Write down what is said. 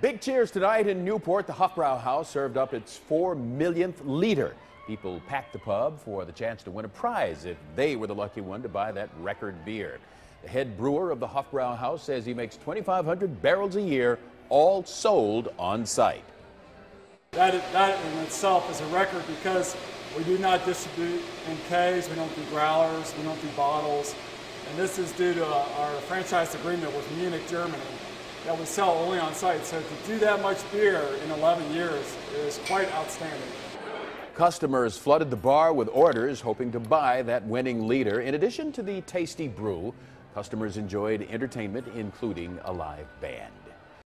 Big cheers tonight in Newport. The Hofbrauhaus served up its four millionth liter. People packed the pub for the chance to win a prize if they were the lucky one to buy that record beer. The head brewer of the Hofbrauhaus says he makes 2,500 barrels a year, all sold on site. That, that in itself is a record because we do not distribute in kegs, we don't do growlers, we don't do bottles. And this is due to uh, our franchise agreement with Munich, Germany that we sell only on site. So to do that much beer in 11 years is quite outstanding. Customers flooded the bar with orders hoping to buy that winning leader. In addition to the tasty brew, customers enjoyed entertainment, including a live band.